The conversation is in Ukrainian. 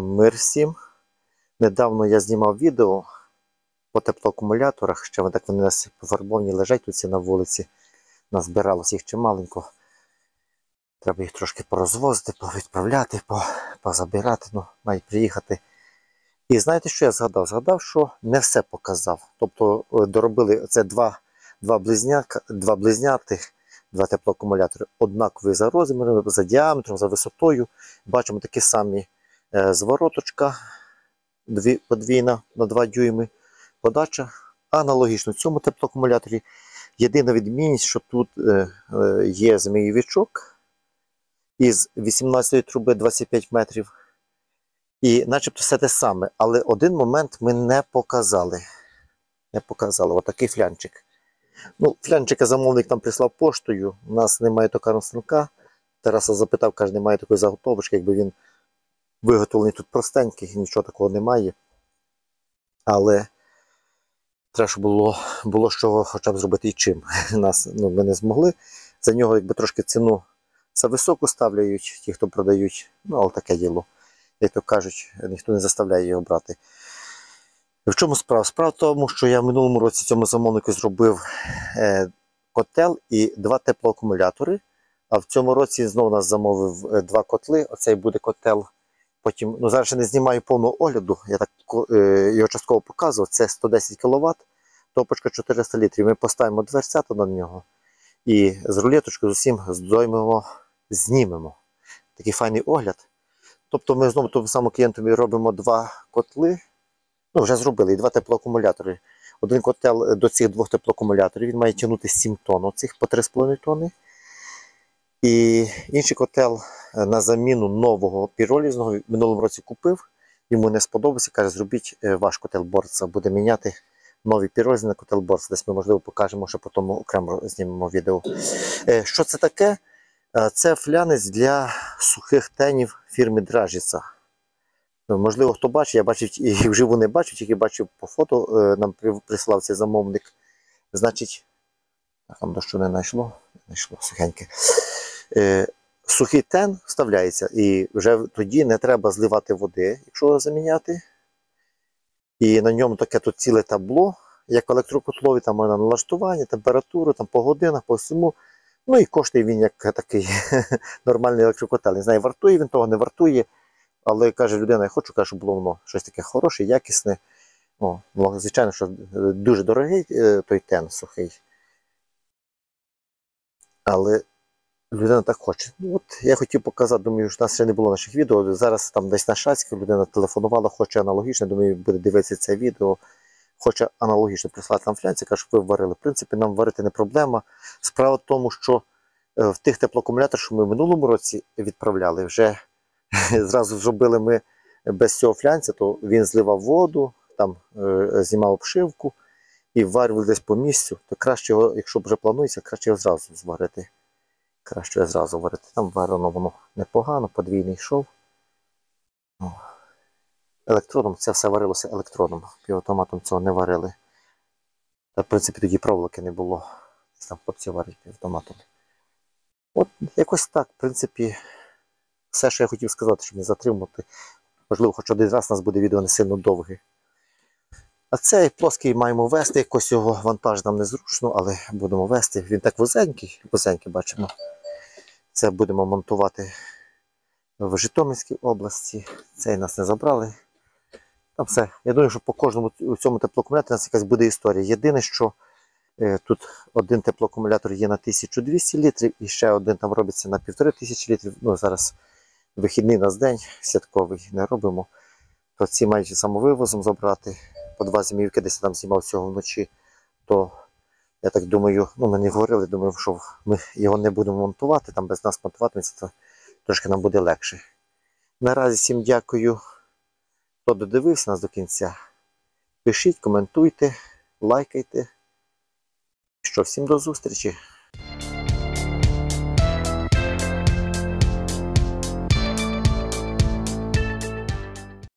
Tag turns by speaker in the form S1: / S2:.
S1: Мир всім. Недавно я знімав відео по теплоакумуляторах, ще вони так вони у нас пофарбовані лежать тут на вулиці. Назбиралося їх чималенько. Треба їх трошки порозвозити, повідправляти, позабирати, ну, навіть приїхати. І знаєте, що я згадав? Згадав, що не все показав. Тобто е, доробили це два, два, близняка, два близняти, два теплоакумулятори, однакові за розмірами, за діаметром, за висотою. Бачимо такі самі звороточка дві, подвійна на 2 дюйми. Подача аналогічно цьому теплоакумуляторі. Єдина відмінність, що тут е, е, є змійовичок із 18 труби 25 метрів. І начебто все те саме. Але один момент ми не показали. Не показали. Отакий флянчик. Ну, флянчика замовник нам прислав поштою. У нас немає токарного станка. Тараса запитав, каже, немає такої заготовочки, якби він виготовлений тут простенький, нічого такого немає. Але треба, щоб було, було що хоча б зробити і чим. Нас, ну, ми не змогли. За нього якби трошки ціну за високу ставляють, ті, хто продають. Ну, але таке діло. Як то кажуть, ніхто не заставляє його брати. В чому справа? Справа в тому, що я в минулому році цьому замовнику зробив е, котел і два теплоакумулятори. А в цьому році знову нас замовив е, два котли. Оцей буде котел. Потім, ну зараз ще не знімаю повного огляду, я так е, його частково показував. Це 110 кВт, топочка 400 літрів. Ми поставимо дверцята на нього і з рулеточкою з усім здоймемо, знімемо. Такий файний огляд. Тобто ми знову тому самому клієнтові робимо два котли. Ну, вже зробили і два теплоакумулятори. Один котел е, до цих двох теплоакумуляторів він має тягнути 7 тонн, оцих по 3,5 тонни. І інший котел е, на заміну нового піролізного в минулому році купив. Йому не сподобався. Каже, зробіть е, ваш котел борца, буде міняти новий піролізний на котел борца. Десь ми, можливо, покажемо, що потім окремо знімемо відео. Е, Що це таке? Це флянець для сухих тенів фірми Дражіца. Ну, Можливо, хто бачить, я бачив і вживу не бачив, тільки бачив по фото, нам прислав цей замовник. Значить, там дощу не знайшло, не знайшло сухеньке. Е, сухий тен вставляється, і вже тоді не треба зливати води, якщо заміняти. І на ньому таке тут ціле табло, як в електрокотлові, там можна налаштування, температуру, там по годинах, по всьому. Ну і коштує він як такий нормальний електрокотел. Не знаю, вартує він того, не вартує. Але каже людина, я хочу, каже, щоб було воно щось таке хороше, якісне. О, ну, звичайно, що дуже дорогий е, той тен сухий. Але людина так хоче. Ну, от я хотів показати, думаю, що в нас ще не було наших відео. Зараз там десь на Шацьку людина телефонувала, хоче аналогічно, думаю, буде дивитися це відео. Хоче аналогічно прислати нам флянці, каже, щоб ви варили. В принципі, нам варити не проблема. Справа в тому, що е, в тих теплоакумуляторах, що ми в минулому році відправляли, вже зразу зробили ми без цього флянця, то він зливав воду, там е, знімав обшивку і варював десь по місцю. То краще його, якщо вже планується, краще його зразу зварити. Краще зразу варити. Там варено воно непогано, подвійний йшов. О. Електродом це все варилося електродом. Півавтоматом цього не варили. Та, в принципі, тоді проволоки не було. Там хлопці варять півавтоматом. От якось так, в принципі, все, що я хотів сказати, щоб не затримувати. Можливо, хоч один раз у нас буде відео не сильно довге. А цей плоский маємо вести, якось його вантаж нам незручно, але будемо вести. Він так вузенький, вузенький бачимо. Це будемо монтувати в Житомирській області. Цей нас не забрали. Там все. Я думаю, що по кожному у цьому теплоакумуляторі у нас якась буде історія. Єдине, що е, тут один теплоакумулятор є на 1200 літрів і ще один там робиться на 1500 літрів. Ну, зараз вихідний нас день, святковий не робимо. То ці мають самовивозом забрати по два зимівки, десь там знімав цього вночі. То я так думаю, ну ми не говорили, думаю, що ми його не будемо монтувати, там без нас монтуватиметься, то трошки нам буде легше. Наразі всім дякую, хто додивився нас до кінця. Пишіть, коментуйте, лайкайте. Що, всім до зустрічі!